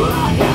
Look